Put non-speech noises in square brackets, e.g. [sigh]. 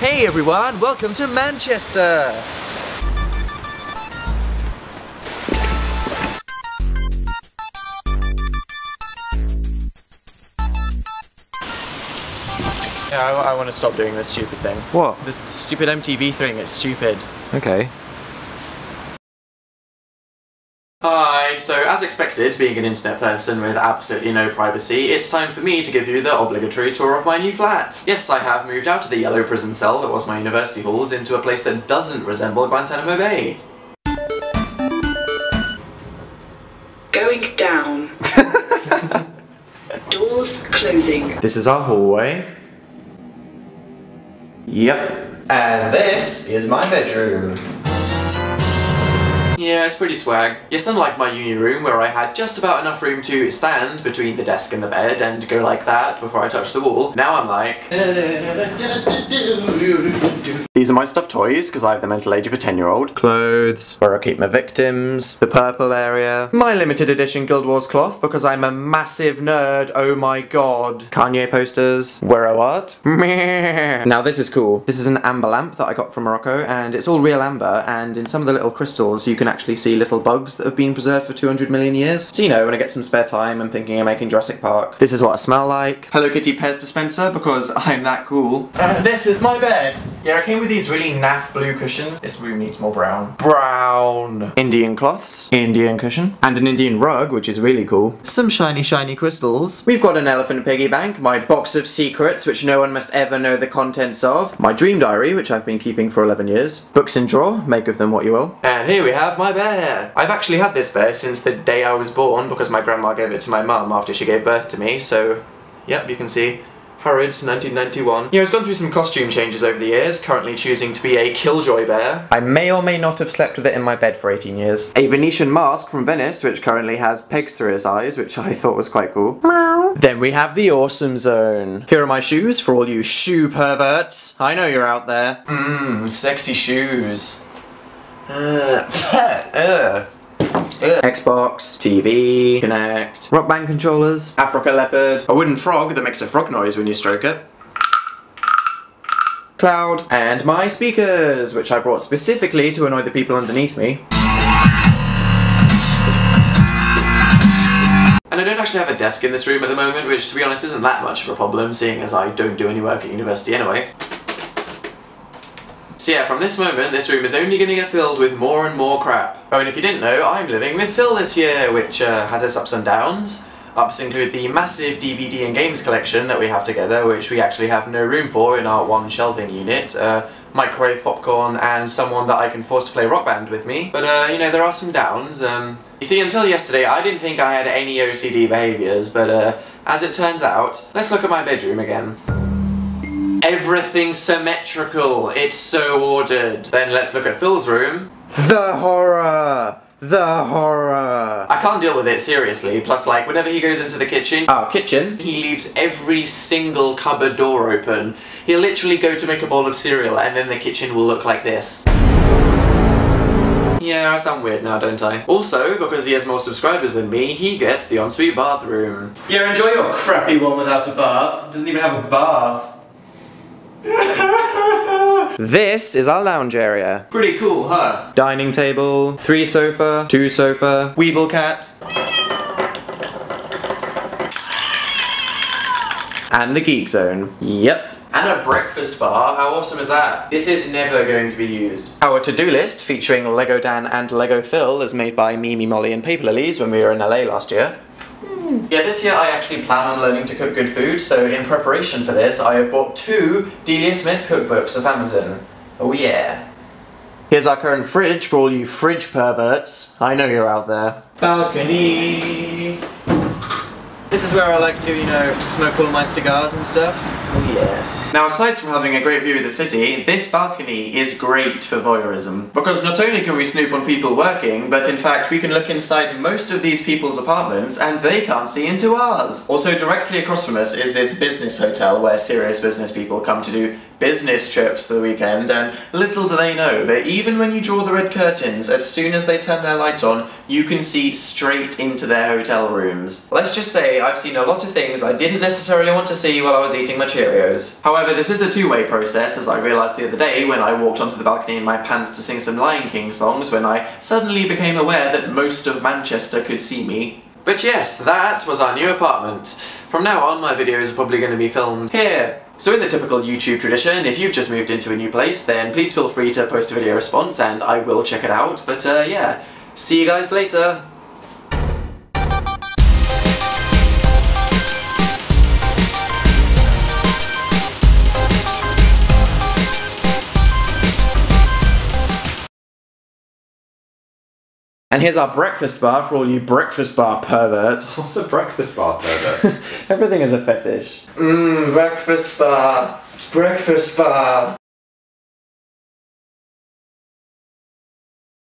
Hey everyone, welcome to Manchester! Yeah, I, I want to stop doing this stupid thing. What? This stupid MTV thing, it's stupid. Okay. So as expected, being an internet person with absolutely no privacy, it's time for me to give you the obligatory tour of my new flat. Yes, I have moved out of the yellow prison cell that was my university halls into a place that doesn't resemble Guantanamo Bay. Going down. [laughs] Doors closing. This is our hallway. Yep. And this is my bedroom. Yeah, it's pretty swag. Yes, unlike my uni room where I had just about enough room to stand between the desk and the bed and go like that before I touched the wall, now I'm like... These are my stuffed toys, because I have the mental age of a 10 year old. Clothes, where I keep my victims. The purple area. My limited edition Guild Wars cloth, because I'm a massive nerd, oh my god. Kanye posters. Where a what? Meh. Now this is cool. This is an amber lamp that I got from Morocco, and it's all real amber, and in some of the little crystals you can actually see little bugs that have been preserved for 200 million years. So you know, when I get some spare time, I'm thinking of making Jurassic Park. This is what I smell like. Hello Kitty Pez dispenser, because [laughs] I'm that cool. And this is my bed. Yeah, I came with these really naff blue cushions. This room needs more brown. Brown. Indian cloths. Indian cushion. And an Indian rug, which is really cool. Some shiny, shiny crystals. We've got an elephant piggy bank, my box of secrets, which no one must ever know the contents of. My dream diary, which I've been keeping for 11 years. Books in drawer, make of them what you will. And here we have my bear. I've actually had this bear since the day I was born because my grandma gave it to my mum after she gave birth to me, so yep, you can see. Harrods, 1991. Yeah, it's gone through some costume changes over the years, currently choosing to be a Killjoy bear. I may or may not have slept with it in my bed for 18 years. A Venetian mask from Venice, which currently has pegs through his eyes, which I thought was quite cool. Meow. Then we have the Awesome Zone. Here are my shoes for all you shoe perverts. I know you're out there. Mmm, sexy shoes. Uh, uh. Xbox, TV, Kinect, Rock Band controllers, Africa Leopard, a wooden frog that makes a frog noise when you stroke it. Cloud, and my speakers, which I brought specifically to annoy the people underneath me. And I don't actually have a desk in this room at the moment, which to be honest isn't that much of a problem, seeing as I don't do any work at university anyway. So yeah, from this moment, this room is only going to get filled with more and more crap. Oh, and if you didn't know, I'm living with Phil this year, which uh, has its ups and downs. Ups include the massive DVD and games collection that we have together, which we actually have no room for in our one shelving unit. Uh, microwave popcorn and someone that I can force to play Rock Band with me. But, uh, you know, there are some downs. Um, you see, until yesterday, I didn't think I had any OCD behaviours, but uh, as it turns out, let's look at my bedroom again. Everything's symmetrical. It's so ordered. Then let's look at Phil's room. The horror! The horror! I can't deal with it, seriously. Plus, like, whenever he goes into the kitchen, our kitchen, he leaves every single cupboard door open. He'll literally go to make a bowl of cereal and then the kitchen will look like this. Yeah, I sound weird now, don't I? Also, because he has more subscribers than me, he gets the ensuite bathroom. Yeah, enjoy your crappy one without a bath. Doesn't even have a bath. This is our lounge area. Pretty cool, huh? Dining table, three sofa, two sofa, Weeble cat. And the geek zone. Yep. And a breakfast bar, how awesome is that? This is never going to be used. Our to-do list, featuring Lego Dan and Lego Phil, is made by Mimi, Molly and Paper Lilies when we were in LA last year. Hmm. Yeah, this year I actually plan on learning to cook good food, so in preparation for this, I have bought two Delia Smith cookbooks off Amazon. Oh yeah. Here's our current fridge for all you fridge perverts. I know you're out there. Balcony. This is where I like to, you know, smoke all my cigars and stuff. Oh yeah. Now aside from having a great view of the city, this balcony is great for voyeurism. Because not only can we snoop on people working, but in fact we can look inside most of these people's apartments and they can't see into ours. Also directly across from us is this business hotel where serious business people come to do business trips for the weekend, and little do they know, but even when you draw the red curtains, as soon as they turn their light on, you can see straight into their hotel rooms. Let's just say I've seen a lot of things I didn't necessarily want to see while I was eating my Cheerios. However, this is a two-way process, as I realised the other day when I walked onto the balcony in my pants to sing some Lion King songs when I suddenly became aware that most of Manchester could see me. But yes, that was our new apartment. From now on, my videos are probably going to be filmed here. So in the typical YouTube tradition, if you've just moved into a new place, then please feel free to post a video response and I will check it out. But uh, yeah, see you guys later. And here's our breakfast bar for all you breakfast bar perverts. What's a breakfast bar pervert? [laughs] Everything is a fetish. Mmm, breakfast bar. Breakfast bar.